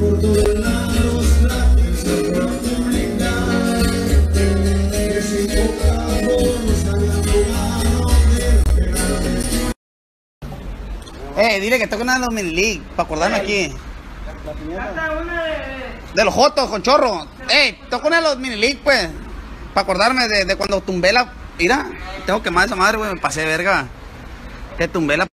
por que abogado del. Eh, dile que toquen a Domin League, para acordarme aquí. De... Los Jotos, con chorro. Eh, toca una de los Mini League, pues. Para acordarme de, de cuando tumbé la... Mira, tengo que más esa madre, güey, me pasé verga. Que tumbé la...